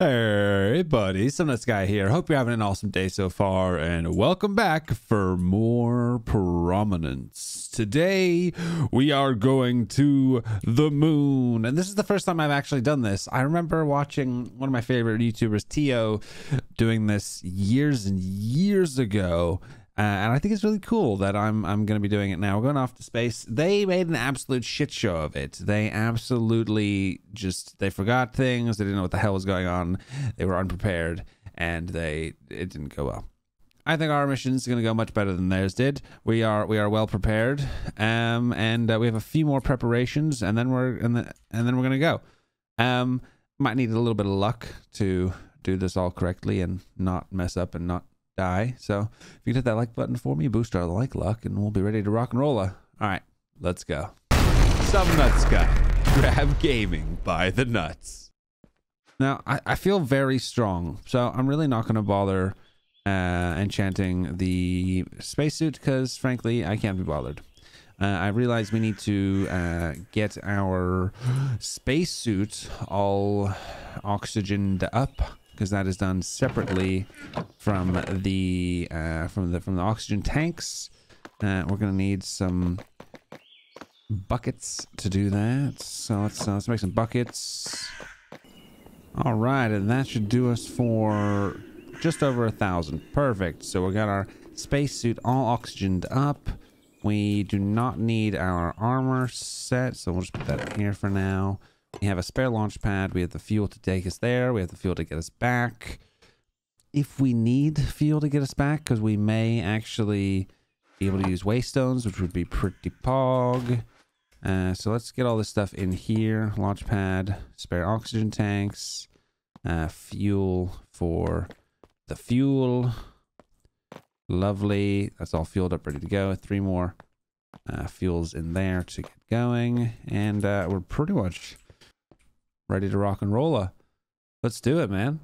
Hey buddy, SomeNutzGuy here. Hope you're having an awesome day so far and welcome back for more prominence. Today we are going to the moon and this is the first time I've actually done this. I remember watching one of my favorite YouTubers, Tio, doing this years and years ago uh, and I think it's really cool that I'm I'm going to be doing it now. We're going off to space. They made an absolute shit show of it. They absolutely just they forgot things. They didn't know what the hell was going on. They were unprepared, and they it didn't go well. I think our mission is going to go much better than theirs did. We are we are well prepared, um, and uh, we have a few more preparations, and then we're and, the, and then we're going to go. Um, might need a little bit of luck to do this all correctly and not mess up and not die. So if you hit that like button for me, boost our like luck, and we'll be ready to rock and roll. All right, let's go. SomeNutzGuy. Grab gaming by the nuts. Now, I, I feel very strong, so I'm really not going to bother uh, enchanting the spacesuit because, frankly, I can't be bothered. Uh, I realize we need to uh, get our spacesuit all oxygened up because that is done separately from the uh, from the from the oxygen tanks. Uh, we're gonna need some buckets to do that. So let's uh, let's make some buckets. All right, and that should do us for just over a thousand. Perfect. So we got our spacesuit all oxygened up. We do not need our armor set, so we'll just put that in here for now. We have a spare launch pad. We have the fuel to take us there. We have the fuel to get us back. If we need fuel to get us back, because we may actually be able to use waystones, which would be pretty pog. Uh, so let's get all this stuff in here. Launch pad, spare oxygen tanks, uh, fuel for the fuel. Lovely. That's all fueled up, ready to go. Three more uh, fuels in there to get going. And uh, we're pretty much ready to rock and roll. Let's do it, man.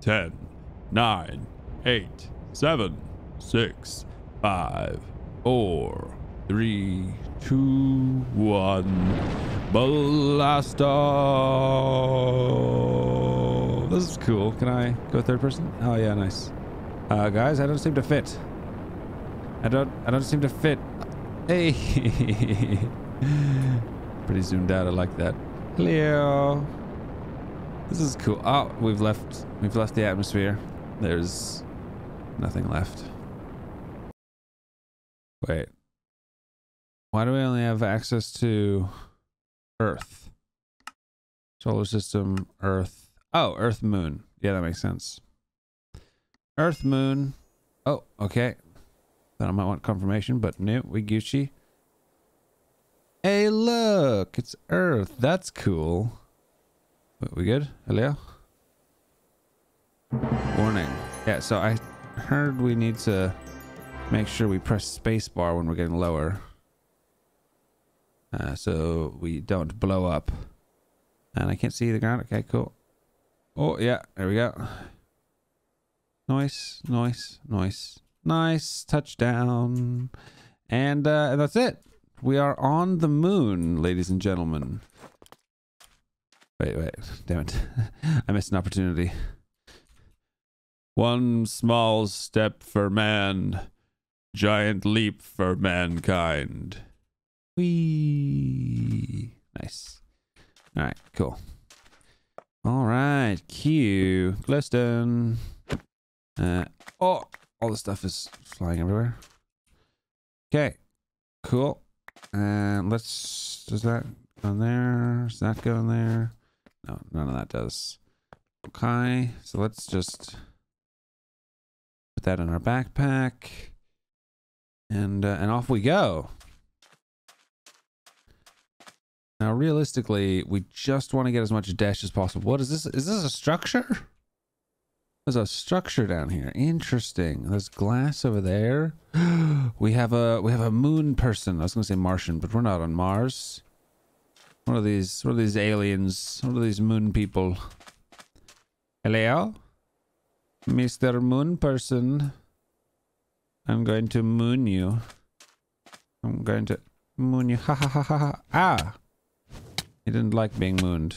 10, 9, 8, 7, 6, 5, 4, 3, 2, 1. Blast off! This is cool. Can I go third person? Oh yeah, nice. Uh, guys, I don't seem to fit. I don't. I don't seem to fit. Hey. Pretty zoomed out. I like that. Hello. This is cool. Oh, we've left. We've left the atmosphere. There's nothing left. Wait. Why do we only have access to Earth? Solar system, Earth. Oh, Earth, Moon. Yeah, that makes sense. Earth, Moon. Oh, okay. Then I might want confirmation, but no, we Gucci. Hey, look, it's Earth. That's cool. Wait, we good? Hello? Warning. Yeah, so I heard we need to make sure we press spacebar when we're getting lower. Uh, so we don't blow up. And I can't see the ground. Okay, cool. Oh, yeah, there we go. Nice, nice, nice, nice. Touchdown. And, uh, and that's it. We are on the moon, ladies and gentlemen. Wait, wait. Damn it. I missed an opportunity. One small step for man, giant leap for mankind. Whee! Nice. All right, cool. All right, Q. Glowstone. Uh, oh, all the stuff is flying everywhere. Okay, cool. And let's, does that go in there? Does that go in there? No, none of that does. Okay, so let's just put that in our backpack. And, uh, and off we go. Now, realistically, we just want to get as much desh as possible. What is this? Is this a structure? There's a structure down here. Interesting. There's glass over there. we have a we have a moon person. I was gonna say Martian, but we're not on Mars. What are these? What are these aliens? What are these moon people? Hello, Mr. Moon person. I'm going to moon you. I'm going to moon you. Ha ha ha ha ha. Ah! He didn't like being mooned.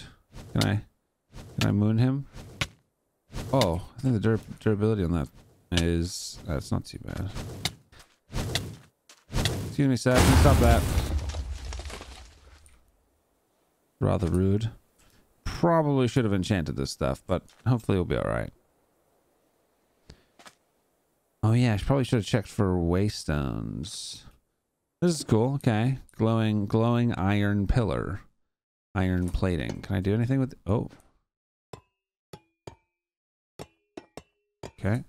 Can I? Can I moon him? Oh, I think the dur durability on that is that's not too bad. Excuse me, sir. Stop that? Rather rude. Probably should have enchanted this stuff, but hopefully it'll be alright. Oh yeah, I probably should have checked for waystones. This is cool. Okay. Glowing glowing iron pillar. Iron plating. Can I do anything with Oh. Okay.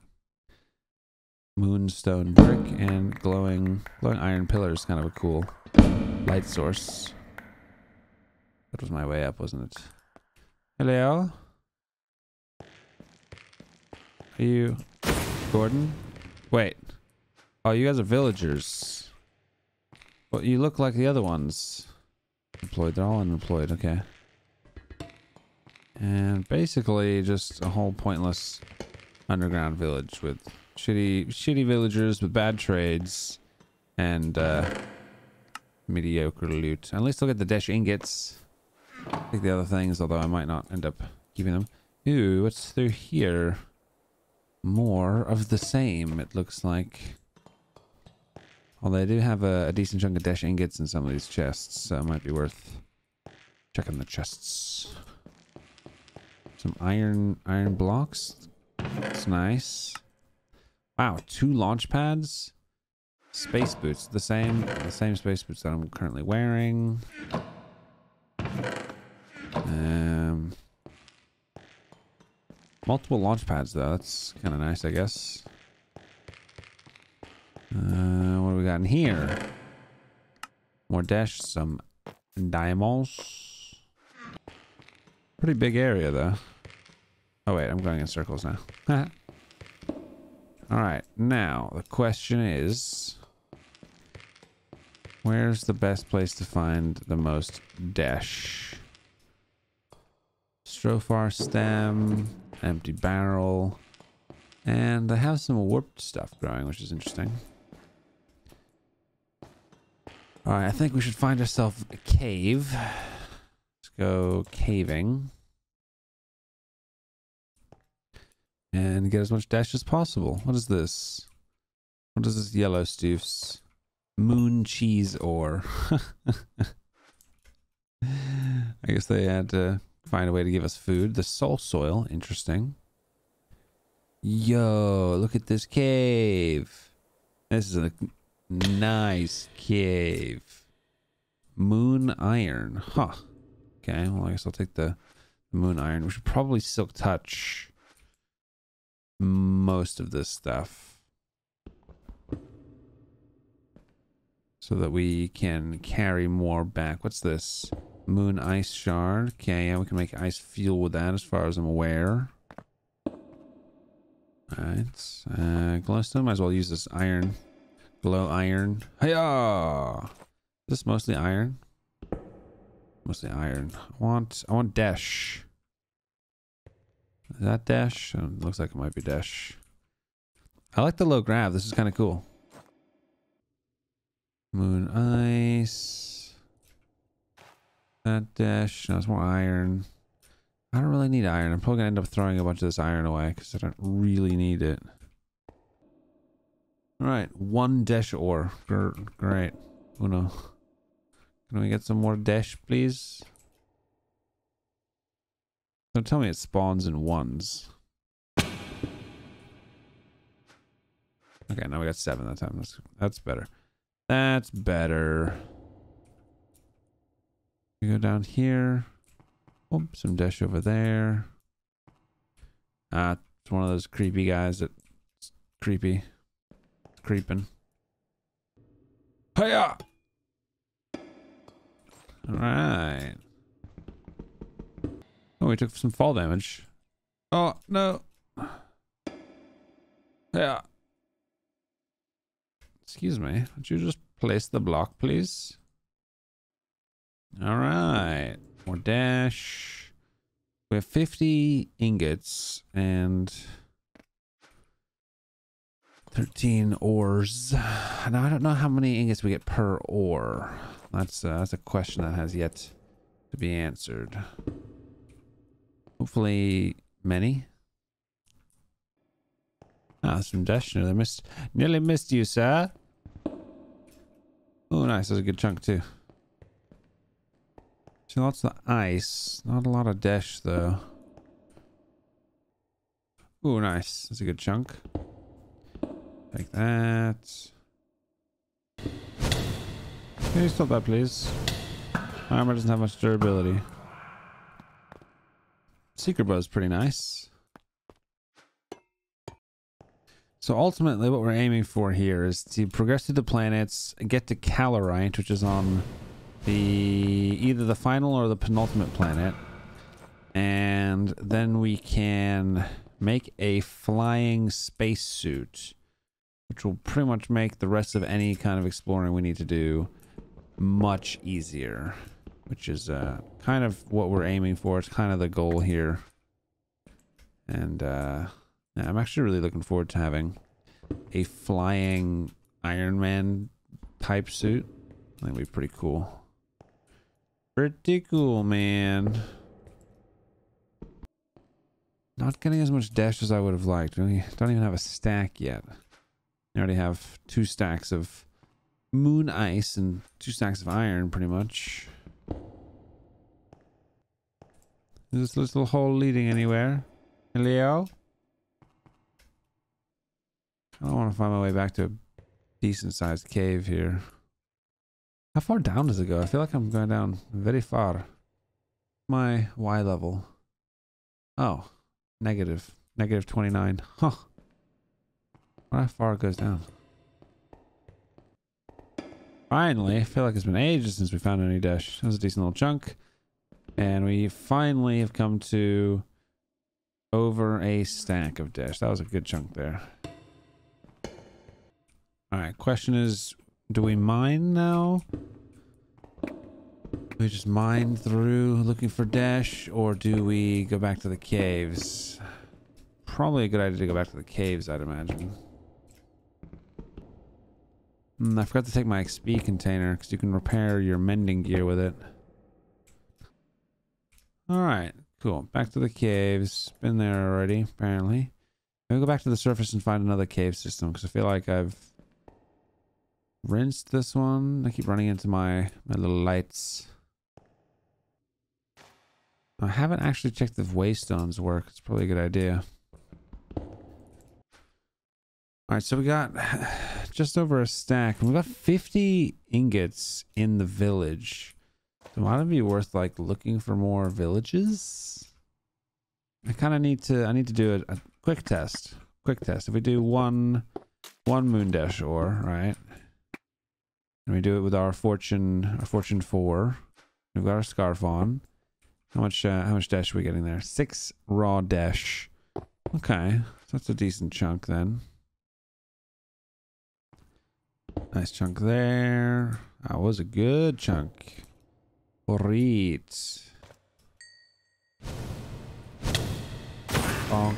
Moonstone brick and glowing glowing iron pillar is kind of a cool light source. That was my way up, wasn't it? Hello? Are you Gordon? Wait. Oh, you guys are villagers. Well, you look like the other ones. Employed. They're all unemployed. Okay. And basically just a whole pointless underground village with shitty shitty villagers with bad trades and uh, mediocre loot. At least I'll get the desh ingots. Take the other things, although I might not end up keeping them. Ooh, what's through here? More of the same, it looks like. Although I do have a, a decent chunk of desh ingots in some of these chests, so it might be worth checking the chests. Some iron iron blocks. That's nice. Wow, two launch pads. Space boots, the same the same space boots that I'm currently wearing. Um, multiple launch pads though. That's kind of nice, I guess. Uh, what do we got in here? More desh, some diamonds. Pretty big area though. Oh wait, I'm going in circles now. All right, now the question is, where's the best place to find the most desh? Strophar stem, empty barrel, and I have some warped stuff growing, which is interesting. All right, I think we should find ourselves a cave. Let's go caving. And get as much desh as possible. What is this? What is this yellow stoofs? Moon cheese ore. I guess they had to find a way to give us food. The soul soil, interesting. Yo, look at this cave. This is a nice cave. Moon iron. Huh. Okay, well, I guess I'll take the moon iron. We should probably silk touch most of this stuff. So that we can carry more back. What's this? Moon ice shard. Okay, yeah, we can make ice fuel with that as far as I'm aware. Alright. Uh, glowstone. Might as well use this iron. Glow iron. Hiya! Is this mostly iron? Mostly iron. I want I want desh. Is that desh? Oh, looks like it might be desh. I like the low grav. This is kind of cool. Moon ice. That desh. No, it's more iron. I don't really need iron. I'm probably going to end up throwing a bunch of this iron away because I don't really need it. Alright, one desh ore. Great. Uno. Can we get some more desh, please? Don't tell me it spawns in ones. Okay, now we got seven that time. That's that's better. That's better. We go down here. Oh, some desh over there. Ah, it's one of those creepy guys that's creepy. Creeping. Hiya! Alright. Oh, we took some fall damage. Oh, no. Yeah. Excuse me. Would you just place the block, please? All right. More desh. We have 50 ingots and 13 ores. Now, I don't know how many ingots we get per ore. That's, uh, that's a question that has yet to be answered. Hopefully many. Ah, some desh nearly missed. Nearly missed you, sir. Oh, nice. That's a good chunk too. See, lots of ice. Not a lot of desh though. Oh, nice. That's a good chunk. Take that. Can you stop that, please? Armor doesn't have much durability. Secret bow is pretty nice. So ultimately what we're aiming for here is to progress through the planets, get to Calorite, which is on the either the final or the penultimate planet. And then we can make a flying spacesuit, which will pretty much make the rest of any kind of exploring we need to do much easier, which is uh, kind of what we're aiming for. It's kind of the goal here. And uh, I'm actually really looking forward to having a flying Iron Man type suit. That'd be pretty cool. Pretty cool, man. Not getting as much desh as I would have liked. We don't even have a stack yet. I already have two stacks of moon ice and two stacks of iron, pretty much. Is this little hole leading anywhere? Leo? I don't want to find my way back to a decent sized cave here. How far down does it go? I feel like I'm going down very far. My Y level. Oh, negative. Negative 29. Huh. How far it goes down? Finally, I feel like it's been ages since we found any desh. That was a decent little chunk. And we finally have come to over a stack of desh. That was a good chunk there. Alright, question is, do we mine now? we just mine through looking for desh, or do we go back to the caves? Probably a good idea to go back to the caves, I'd imagine. Mm, I forgot to take my XP container, because you can repair your mending gear with it. Alright, cool. Back to the caves. Been there already, apparently. Maybe go back to the surface and find another cave system, because I feel like I've rinsed this one. I keep running into my, my little lights. I haven't actually checked if waystones work. It's probably a good idea. Alright, so we got just over a stack. We got 50 ingots in the village. So might be worth like looking for more villages? I kind of need to, I need to do a, a quick test. Quick test. If we do one, one moon desh ore, right? And we do it with our fortune, our fortune four. We've got our scarf on. How much uh, how much desh are we getting there? Six raw desh. Okay, that's a decent chunk then. Nice chunk there. That was a good chunk. Great. Bonk.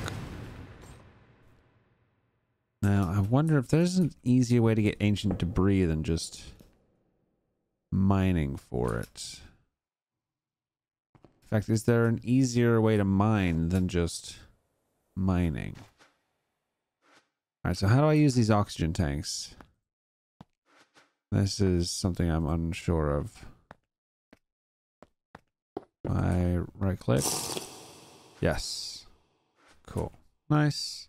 Now, I wonder if there's an easier way to get ancient debris than just mining for it In fact, is there an easier way to mine than just mining? Alright, so how do I use these oxygen tanks? This is something I'm unsure of. I right click. Yes. Cool. Nice.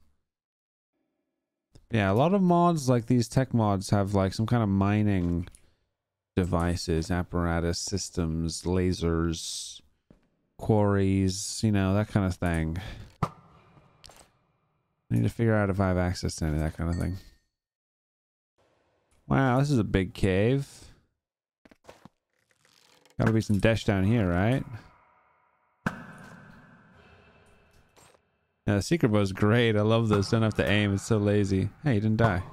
Yeah, a lot of mods like these tech mods have like some kind of mining devices, apparatus, systems, lasers, quarries, you know, that kind of thing. I need to figure out if I have access to any of that kind of thing. Wow, this is a big cave. Gotta be some desh down here, right? Yeah, the secret bow is great. I love this. Don't have to aim. It's so lazy. Hey, you didn't die.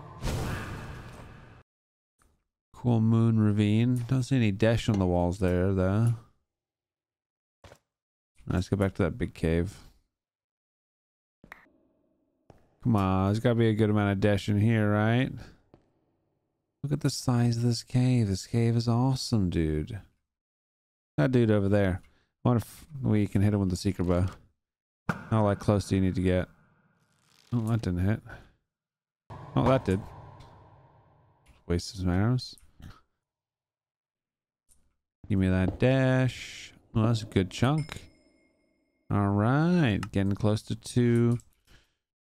Cool moon ravine. Don't see any desh on the walls there, though. Let's go back to that big cave. Come on, there's gotta be a good amount of desh in here, right? Look at the size of this cave. This cave is awesome, dude. That dude over there. I wonder if we can hit him with the secret bow. How like close do you need to get? Oh, that didn't hit. Oh, that did. Waste some arrows. Give me that desh. Well, that's a good chunk. All right, getting close to two,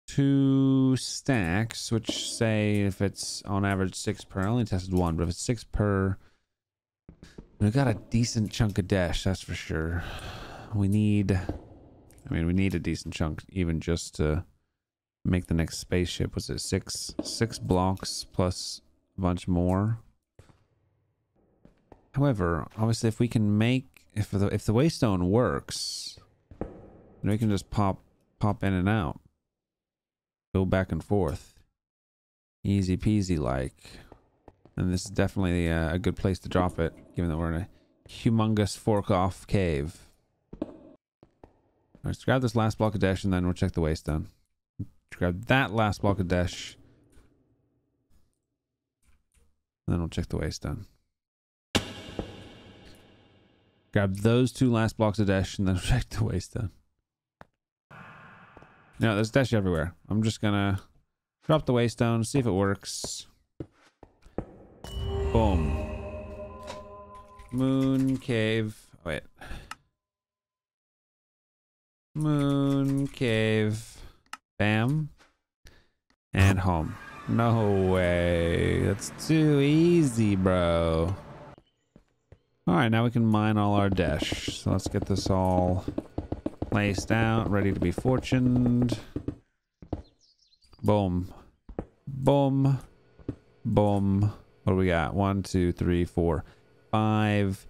two stacks. Which say if it's on average six per. I only tested one, but if it's six per, we got a decent chunk of desh. That's for sure. We need. I mean, we need a decent chunk, even just to make the next spaceship. Was it six six blocks plus a bunch more? However, obviously, if we can make if the if the waystone works, then we can just pop pop in and out, go back and forth, easy peasy like. And this is definitely a, a good place to drop it, given that we're in a humongous fork off cave. Let's grab this last block of desh and then we'll check the waystone. Grab that last block of desh. Then we'll check the waystone. Grab those two last blocks of desh and then check the waystone. No, there's desh everywhere. I'm just gonna drop the waystone, see if it works. Boom. Moon cave. Oh, wait. Moon cave. Bam. And home. No way. That's too easy, bro. Alright, now we can mine all our desh. So let's get this all placed out, ready to be fortuned. Boom. Boom. Boom. What do we got? One, two, three, four, five,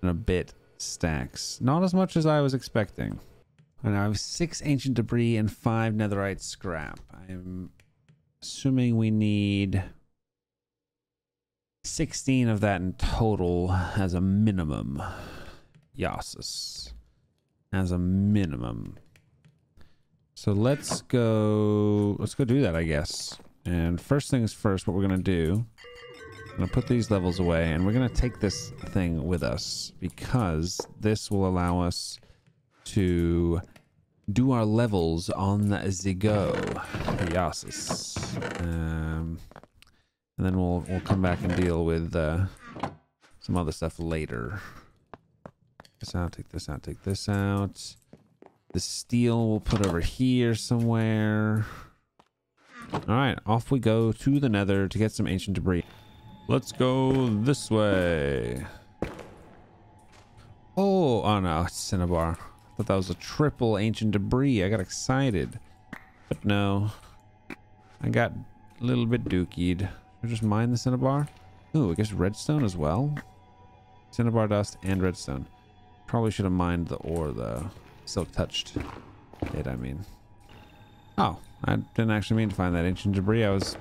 and a bit stacks. Not as much as I was expecting. And I have six ancient debris and five netherite scrap. I'm assuming we need 16 of that in total as a minimum. Yasus. As a minimum. So let's go, let's go do that, I guess. And first things first, what we're going to do, I'm going to put these levels away and we're going to take this thing with us because this will allow us to do our levels on the go. Um, and then we'll we'll come back and deal with uh, some other stuff later. This out, take this out, take this out. The steel we'll put over here somewhere. All right, off we go to the nether to get some ancient debris. Let's go this way. Oh, oh no, it's Cinnabar. I thought that was a triple ancient debris. I got excited. But no. I got a little bit dookied. I just mine the cinnabar? Ooh, I guess redstone as well. Cinnabar dust and redstone. Probably should have mined the ore though. Silk touched it, I mean. Oh, I didn't actually mean to find that ancient debris. I was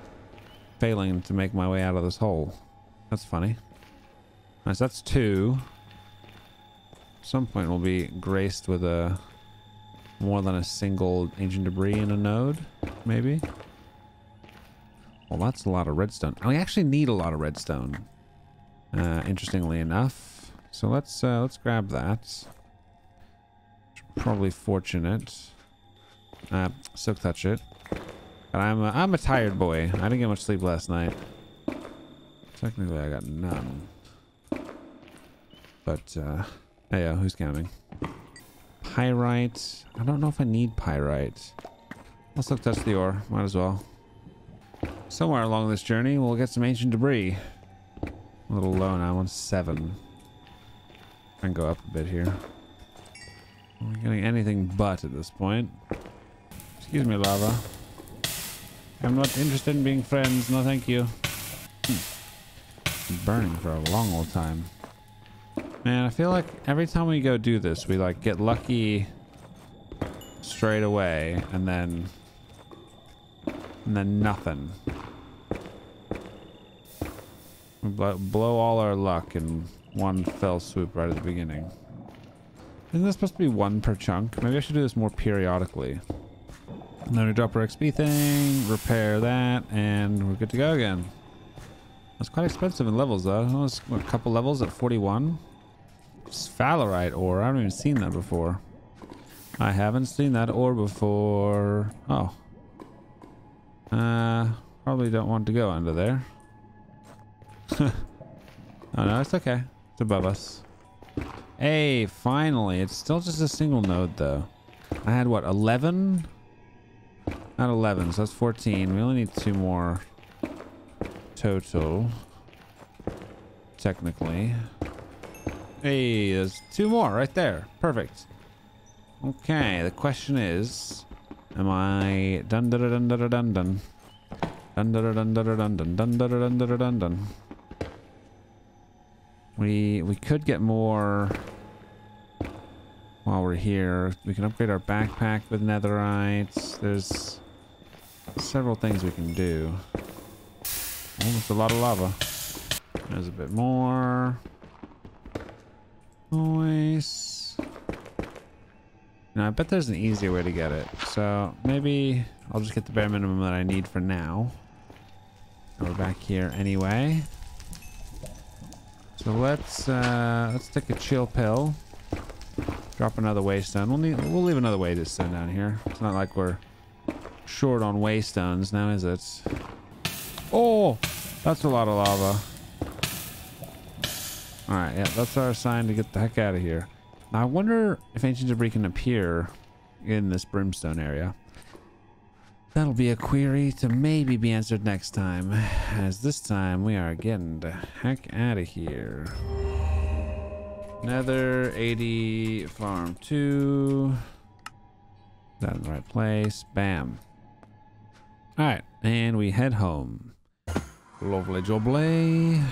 failing to make my way out of this hole. That's funny. Nice, that's two. At some point we'll be graced with a more than a single ancient debris in a node, maybe. Well, that's a lot of redstone. We actually need a lot of redstone. Uh, interestingly enough. So let's uh, let's grab that. Probably fortunate. Uh, silk touch it. But I'm a, I'm a tired boy. I didn't get much sleep last night. Technically, I got none. But uh, hey, yeah, who's counting? Pyrite. I don't know if I need pyrite. Let's look touch the ore. Might as well. Somewhere along this journey, we'll get some ancient debris. A little low now, on seven. Try and go up a bit here. We're getting anything but at this point. Excuse me, lava. I'm not interested in being friends. No, thank you. Hmm. Burning for a long old time. Man, I feel like every time we go do this, we like get lucky straight away, and then and then nothing. We blow all our luck in one fell swoop right at the beginning. Isn't this supposed to be one per chunk? Maybe I should do this more periodically. We drop our XP thing, repair that, and we're good to go again. That's quite expensive in levels though. was a couple levels at 41. Sphalerite ore. I haven't even seen that before. I haven't seen that ore before. Oh, uh, Probably don't want to go under there. oh no, it's okay. It's above us. Hey, finally. It's still just a single node though. I had what, 11? Not 11, so that's 14. We only need two more total. Technically. Hey, there's two more right there. Perfect. Okay, the question is, am I dun dun dun dun dun dun dun dun dun dun dun dun dun dun dun dun dun dun We we could get more while we're here. We can upgrade our backpack with netherites. There's several things we can do. Almost a lot of lava. There's a bit more. Nice. Now, I bet there's an easier way to get it. So maybe I'll just get the bare minimum that I need for now. We're back here anyway. So let's uh, let's take a chill pill. Drop another waystone. We'll need we'll leave another waystone down here. It's not like we're short on waystones now, is it? Oh, that's a lot of lava. Alright, yeah, that's our sign to get the heck out of here. Now, I wonder if Ancient Debris can appear in this brimstone area. That'll be a query to maybe be answered next time, as this time we are getting the heck out of here. Nether 80 farm 2. Is that in the right place? Bam. Alright, and we head home. Lovely jubbly.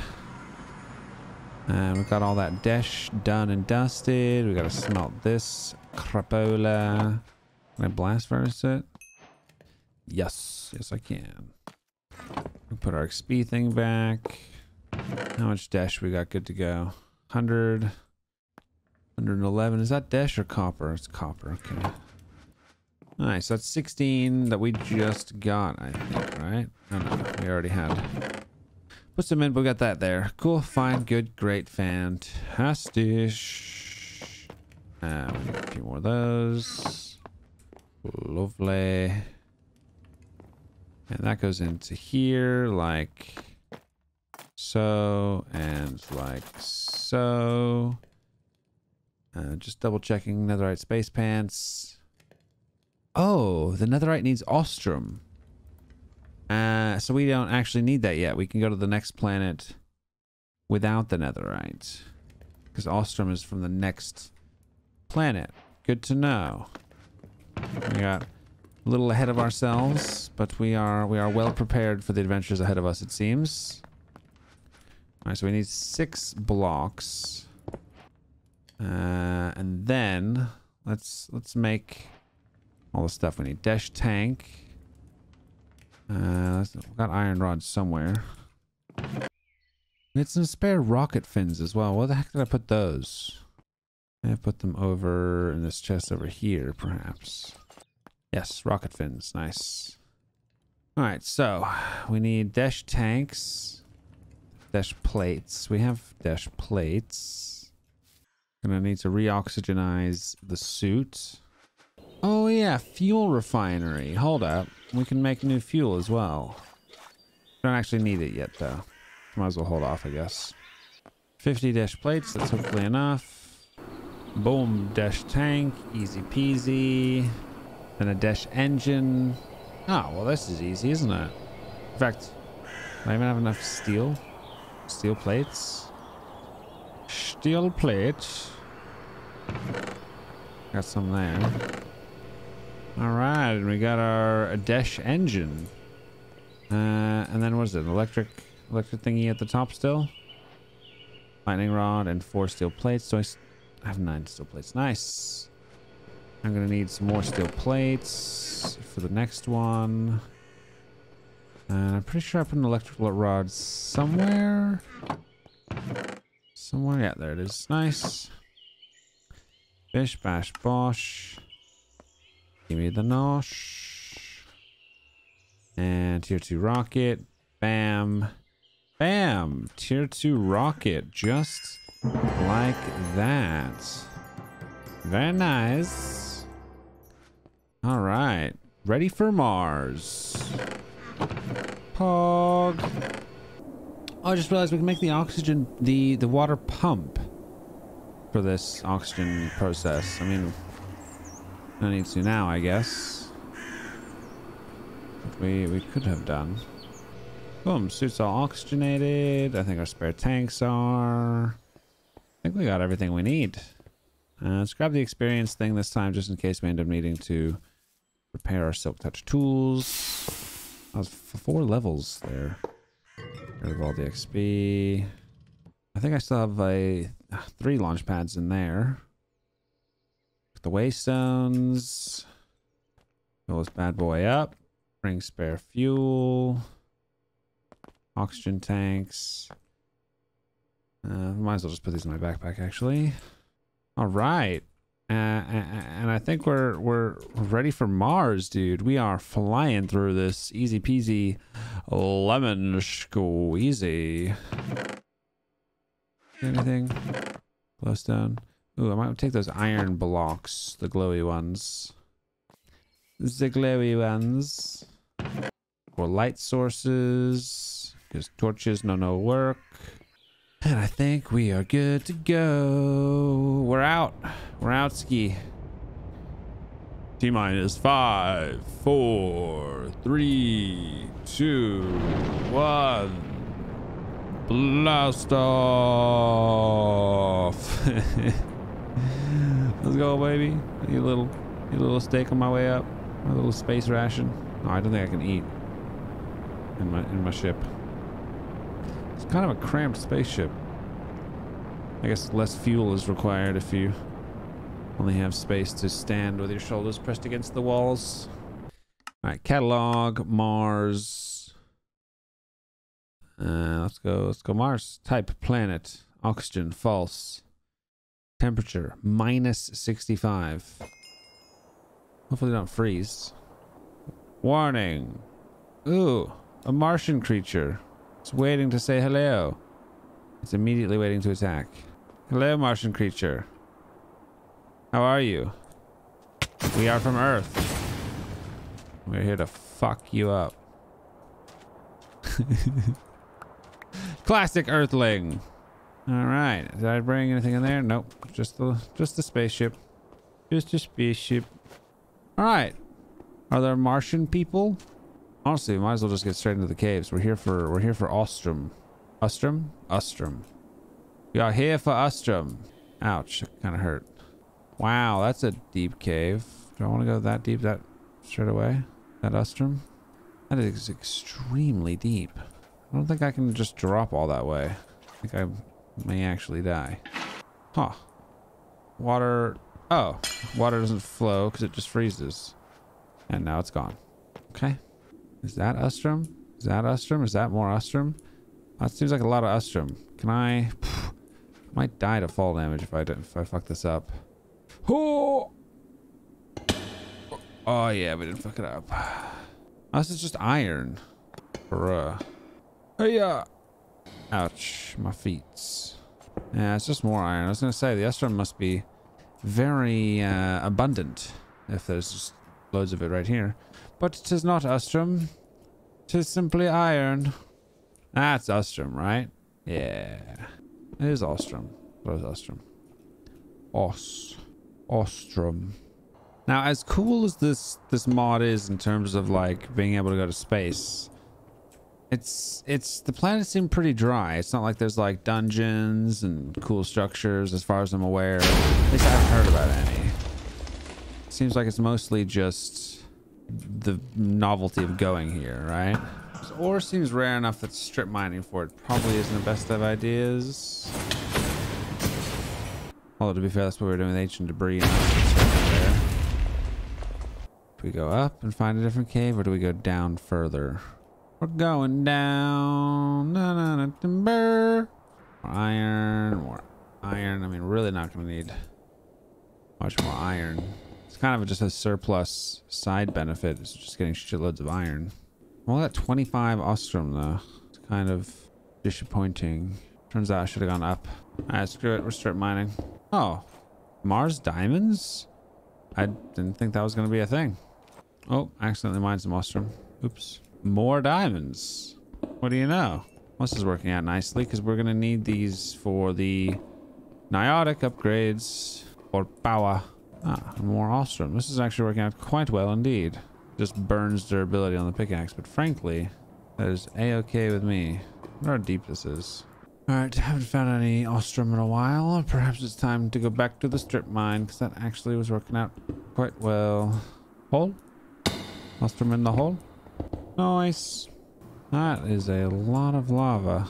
And we've got all that desh done and dusted. We gotta smelt this crapola. Can I blast furnace it? Yes, yes I can. We put our XP thing back. How much desh we got good to go? 100, 111. Is that desh or copper? It's copper, okay. Nice, that's 16 that we just got, I think, right? Oh no, we already had. Put some in, we got that there. Cool, fine, good, great, fantastic. Uh, we need a few more of those. Lovely. And that goes into here like so and like so. Uh, just double checking netherite space pants. Oh, the netherite needs ostrum. Uh, so we don't actually need that yet. We can go to the next planet without the netherite. Because ostrum is from the next planet. Good to know. We got a little ahead of ourselves, but we are we are well prepared for the adventures ahead of us, it seems. Alright, so we need six blocks. Uh, and then let's let's make all the stuff we need. Desh tank. Uh, we've got iron rods somewhere. We had some spare rocket fins as well. Where the heck did I put those? I put them over in this chest over here, perhaps. Yes, rocket fins. Nice. All right, so we need desh tanks, desh plates. We have desh plates. Gonna need to re-oxygenize the suit. Oh yeah, fuel refinery. Hold up. We can make new fuel as well. Don't actually need it yet though. Might as well hold off, I guess. 50 desh plates, that's hopefully enough. Boom, desh tank, easy peasy. Then a desh engine. Oh, well this is easy, isn't it? In fact, I even have enough steel? Steel plates? Steel plates. Got some there. All right, and we got our Desh engine. Uh, and then what is it? Electric, electric thingy at the top still. Lightning rod and four steel plates. So I, have nine steel plates. Nice. I'm gonna need some more steel plates for the next one. And I'm pretty sure I put an electrical rod somewhere. Somewhere, yeah, there it is. Nice. Bish, bash, bosh. Give me the nosh. And tier 2 rocket. Bam. Bam. Tier 2 rocket. Just like that. Very nice. All right. Ready for Mars. Warthog. Oh, I just realized we can make the oxygen, the, the water pump for this oxygen process. I mean, no need to now, I guess. We, we could have done. Boom, suit's all oxygenated. I think our spare tanks are. I think we got everything we need. Uh, let's grab the experience thing this time just in case we end up needing to repair our silk touch tools. I was four levels there. Rid of all the XP. I think I still have a three launch pads in there. The waystones. Fill this bad boy up. Bring spare fuel. Oxygen tanks. Uh, might as well just put these in my backpack, actually. All right. Uh, and I think we're we're ready for Mars, dude. We are flying through this easy peasy lemon squeezy. Anything? Glowstone. Ooh, I might take those iron blocks, the glowy ones. The glowy ones. Or light sources. Because torches no no work. And I think we are good to go. We're out. We're out ski. T minus five, four, three, two, one. Blast off. Let's go, baby. Need a little, need a little steak on my way up. A little space ration. No, I don't think I can eat in my in my ship. It's kind of a cramped spaceship. I guess less fuel is required if you only have space to stand with your shoulders pressed against the walls. All right, catalog, Mars. Uh, let's go, let's go Mars. Type, planet, oxygen, false. Temperature, minus 65. Hopefully don't freeze. Warning. Ooh, a Martian creature. It's waiting to say hello. It's immediately waiting to attack. Hello, Martian creature. How are you? We are from Earth. We're here to fuck you up. Classic Earthling. All right. Did I bring anything in there? Nope. Just the just the spaceship. Just a spaceship. All right. Are there Martian people? Honestly, might as well just get straight into the caves. We're here for we're here for Ostrum. Ostrum? Ostrum. We are here for Ostrum. Ouch, kind of hurt. Wow, that's a deep cave. Do I want to go that deep that straight away? That Ostrum? That is extremely deep. I don't think I can just drop all that way. I think I may actually die. Huh. Water. Oh, water doesn't flow because it just freezes. And now it's gone. Okay. Is that Ostrum? Is that Ostrum? Is that more Ostrum? That seems like a lot of Ostrum. Can I... I might die to fall damage if I, if I fuck this up. Oh! Oh yeah, we didn't fuck it up. Oh, this is just iron. Bruh. Hey, yeah. Ouch, my feet. Yeah, it's just more iron. I was gonna say the Ostrum must be very uh, abundant if there's just loads of it right here. But it is not Ostrum. Tis simply iron. That's Ostrum, right? Yeah. It is Ostrum. What is Ostrum? Os. Ostrum. Now, as cool as this this mod is in terms of like being able to go to space, it's it's the planet seemed pretty dry. It's not like there's like dungeons and cool structures, as far as I'm aware. At least I haven't heard about any. Seems like it's mostly just the novelty of going here, right? ore seems rare enough that strip mining for it probably isn't the best of ideas. Although to be fair, that's what we are doing with ancient debris. We go up and find a different cave, or do we go down further? We're going down. Na, na, timber. More iron. More iron. I mean, really not going to need much more iron. It's kind of just a surplus side benefit. It's just getting shitloads of iron. Well, that 25 Ostrum, though. It's kind of disappointing. Turns out I should have gone up. Alright, screw it. We're strip mining. Oh. Mars diamonds? I didn't think that was going to be a thing. Oh, accidentally mined some Ostrum. Oops. More diamonds. What do you know? This is working out nicely because we're going to need these for the Niotic upgrades for power. Ah, more Ostrum. This is actually working out quite well indeed. Just burns durability on the pickaxe, but frankly, that is a-okay with me. Wonder how deep this is. Alright, haven't found any Ostrum in a while. Perhaps it's time to go back to the strip mine, because that actually was working out quite well. Hole? Ostrum in the hole? Nice. That is a lot of lava.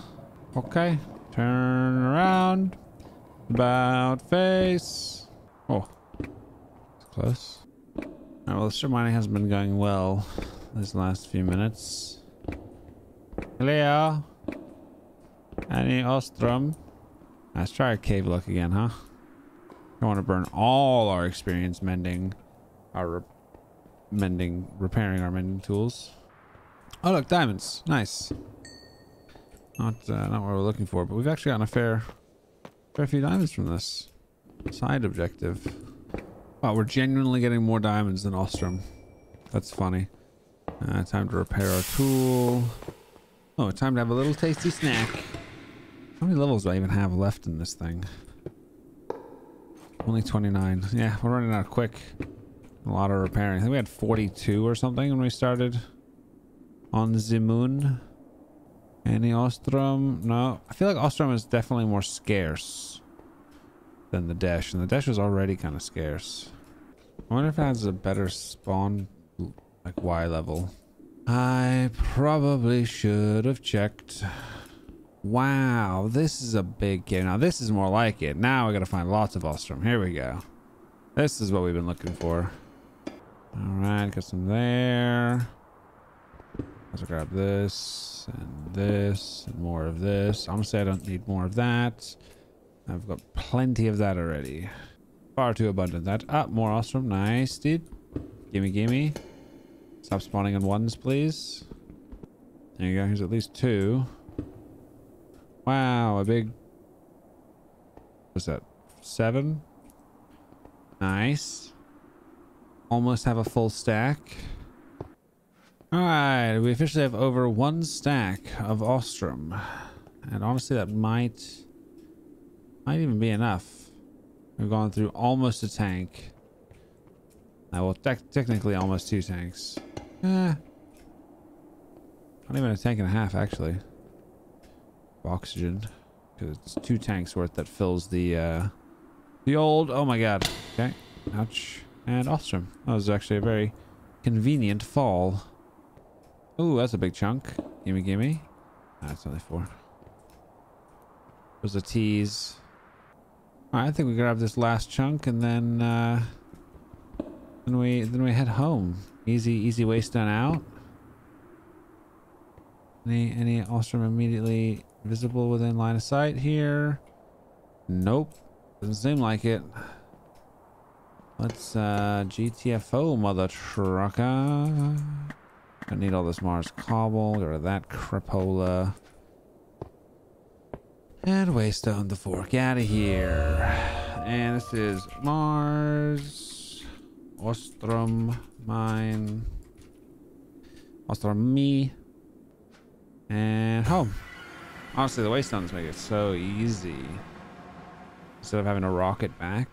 Okay, turn around. About face. Oh, it's close. Alright, well, the strip mining hasn't been going well these last few minutes. Hello? Any Ostrum? Let's try a cave look again, huh? Don't want to burn all our experience mending our re mending, repairing our mending tools. Oh, look, diamonds. Nice. Not, uh, not what we're looking for, but we've actually gotten a fair, fair few diamonds from this side objective. Wow, we're genuinely getting more diamonds than Ostrum. That's funny. Uh, time to repair our tool. Oh, time to have a little tasty snack. How many levels do I even have left in this thing? Only 29. Yeah, we're running out quick. A lot of repairing. I think we had 42 or something when we started on the moon. Any Ostrum? No. I feel like Ostrum is definitely more scarce than the Desh. And the Desh was already kind of scarce. I wonder if it has a better spawn, like Y level. I probably should have checked. Wow, this is a big game. Now this is more like it. Now we gotta find lots of Ostrum. Here we go. This is what we've been looking for. Alright, got some there. Let's grab this and this and more of this. Honestly, I don't need more of that. I've got plenty of that already. Far too abundant. That up, ah, more Ostrum. Nice, dude. Gimme, gimme. Stop spawning in ones, please. There you go. Here's at least two. Wow, a big... What's that? Seven? Nice. Almost have a full stack. Alright, we officially have over one stack of Ostrum. And honestly, that might... Might even be enough. We've gone through almost a tank. Now, well, te technically almost two tanks. Eh. Not even a tank and a half, actually oxygen because it's two tanks worth that fills the uh the old oh my god okay ouch and Ostrum that was actually a very convenient fall oh that's a big chunk gimme gimme that's only four was a tease right, I think we grab this last chunk and then uh then we then we head home easy easy waste done out any any Ostrum immediately Visible within line of sight here. Nope. Doesn't seem like it. Let's uh GTFO mother trucker. I need all this Mars cobble, rid of that crapola. And waystone the fork out of here. And this is Mars Ostrum mine. Ostrum me. And home. Honestly, the waystones make it so easy. Instead of having to rock it back.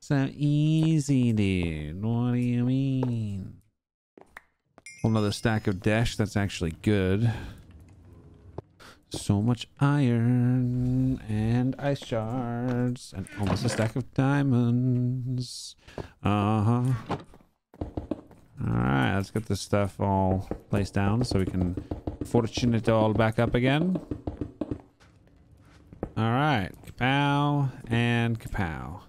So easy, dude. What do you mean? Another stack of desh. That's actually good. So much iron and ice shards and almost a stack of diamonds. Uh-huh. Alright, let's get this stuff all placed down so we can fortune it all back up again. Alright, kapow and kapow.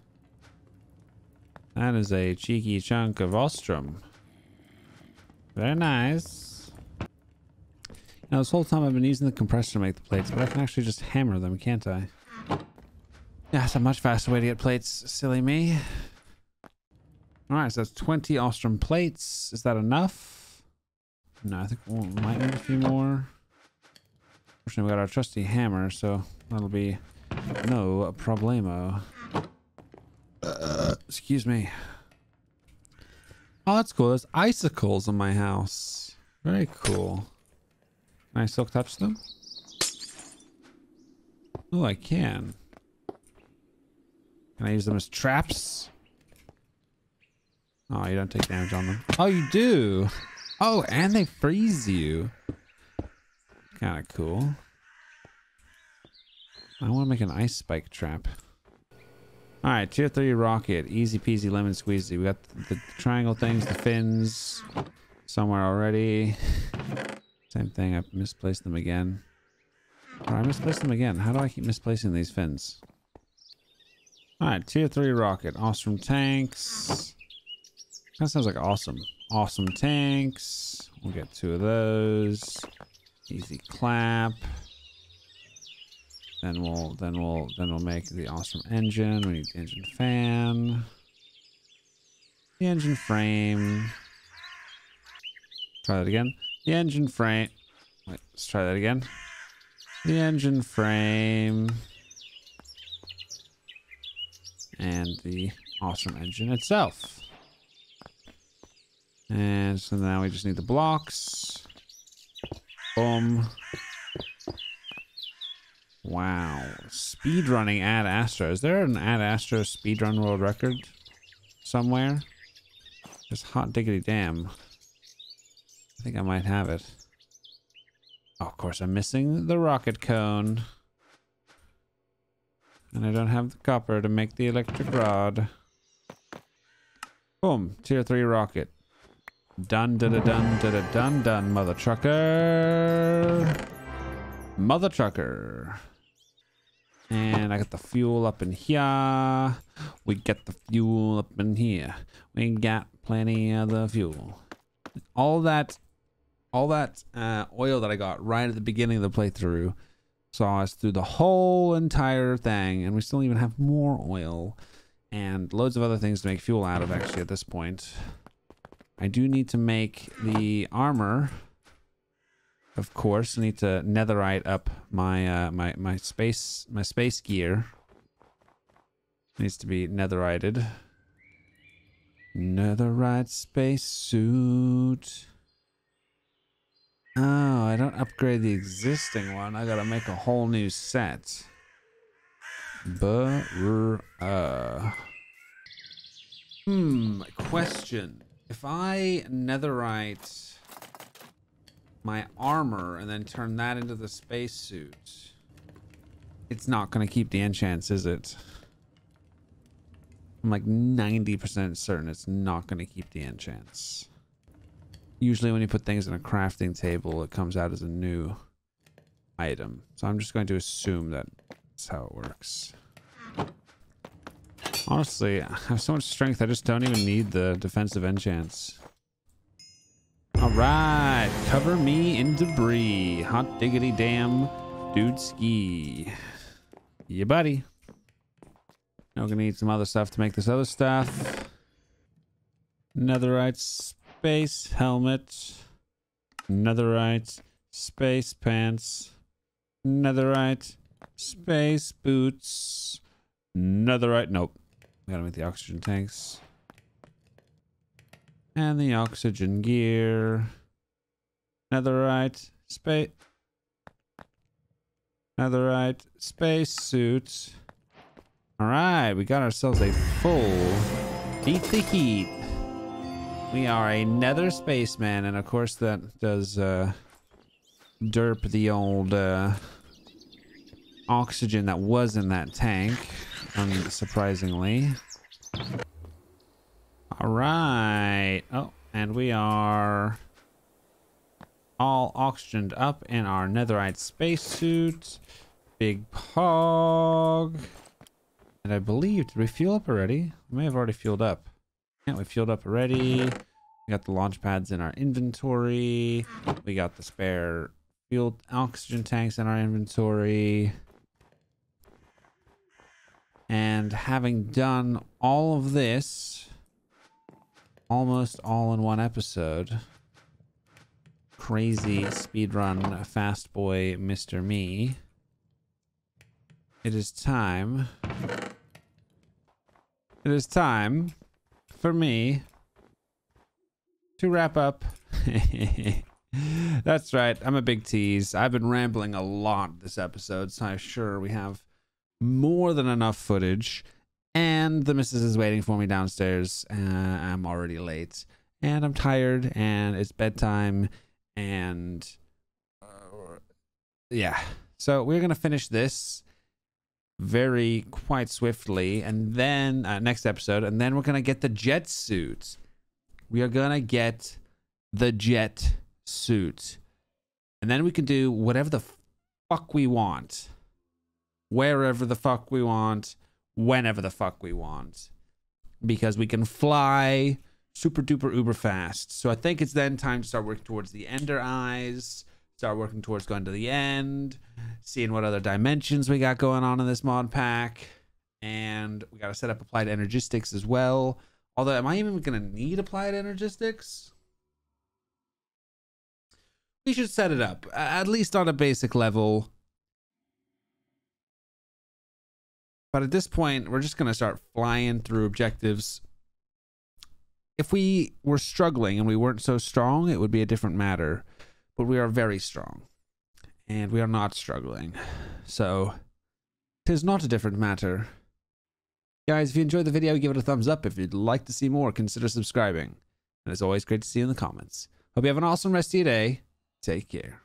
That is a cheeky chunk of Ostrum. Very nice. Now this whole time I've been using the compressor to make the plates, but I can actually just hammer them, can't I? Yeah, it's a much faster way to get plates, silly me. Alright, so that's 20 Ostrum plates. Is that enough? No, I think we might need a few more. Fortunately, we got our trusty hammer, so that'll be no problemo. Uh, excuse me. Oh, that's cool. There's icicles in my house. Very cool. Can I still touch them? Oh, I can. Can I use them as traps? Oh, you don't take damage on them. Oh, you do. Oh, and they freeze you. Kind of cool. I want to make an ice spike trap. All right, tier three rocket, easy peasy lemon squeezy. We got the, the triangle things, the fins, somewhere already. Same thing. I misplaced them again. Oh, I misplaced them again. How do I keep misplacing these fins? All right, tier three rocket, Ostrum tanks. That sounds like awesome. Awesome tanks. We'll get two of those. Easy clap. Then we'll then we'll then we'll make the awesome engine. We need the engine fan. The engine frame. Try that again. The engine frame. Wait, let's try that again. The engine frame. And the awesome engine itself. And so now we just need the blocks. Boom. Wow. Speedrunning Ad Astra. Is there an Ad Astra speedrun world record somewhere? Just hot diggity damn. I think I might have it. Oh, of course, I'm missing the rocket cone. And I don't have the copper to make the electric rod. Boom. Tier 3 rocket. Dun da da dun da da dun dun, mother trucker. Mother trucker. And I got the fuel up in here. We get the fuel up in here. We got plenty of the fuel. All that, all that uh, oil that I got right at the beginning of the playthrough saw us through the whole entire thing, and we still even have more oil and loads of other things to make fuel out of. Actually, at this point, I do need to make the armor. Of course, I need to netherite up my uh, my my space my space gear. Needs to be netherited. Netherite space suit. Oh, I don't upgrade the existing one. I gotta make a whole new set. But uh. Hmm. Question. If I netherite my armor and then turn that into the spacesuit, it's not going to keep the enchants, is it? I'm like 90% certain it's not going to keep the enchants. Usually when you put things in a crafting table, it comes out as a new item. So I'm just going to assume that that's how it works. Honestly, I have so much strength, I just don't even need the defensive enchants. Alright, cover me in debris. Hot diggity damn dude ski. Yeah, buddy. Now we're gonna need some other stuff to make this other stuff. Netherite space helmet. Netherite space pants. Netherite space boots. Netherite, nope. We gotta make the oxygen tanks. And the oxygen gear. Netherite space. Netherite space suit. All right, we got ourselves a full beat the heat. We are a nether spaceman, and of course that does uh, derp the old uh, oxygen that was in that tank, unsurprisingly. All right. Oh, and we are all oxygened up in our netherite spacesuit. Big pog. And I believe, did we fuel up already? We may have already fueled up. Yeah, we fueled up already. We got the launch pads in our inventory. We got the spare fuel oxygen tanks in our inventory. And having done all of this, almost all in one episode, crazy speedrun fast boy Mr. Me, it is time. It is time for me to wrap up That's right. I'm a big tease. I've been rambling a lot this episode, so I'm sure we have more than enough footage. And the missus is waiting for me downstairs. Uh, I'm already late. And I'm tired, and it's bedtime. And uh, yeah. So we're going to finish this very quite swiftly. And then, uh, next episode, and then we're going to get the jet suit. We are going to get the jet suit. And then we can do whatever the fuck we want. Wherever the fuck we want. Whenever the fuck we want. Because we can fly super duper uber fast. So I think it's then time to start working towards the ender eyes. Start working towards going to the end. Seeing what other dimensions we got going on in this mod pack. And we got to set up applied energistics as well. Although, am I even going to need applied energistics? we should set it up at least on a basic level. But at this point, we're just going to start flying through objectives. If we were struggling and we weren't so strong, it would be a different matter. But we are very strong. And we are not struggling. So, tis not a different matter. Guys, if you enjoyed the video, give it a thumbs up. If you'd like to see more, consider subscribing. And it's always great to see you in the comments. Hope you have an awesome rest of your day. Take care.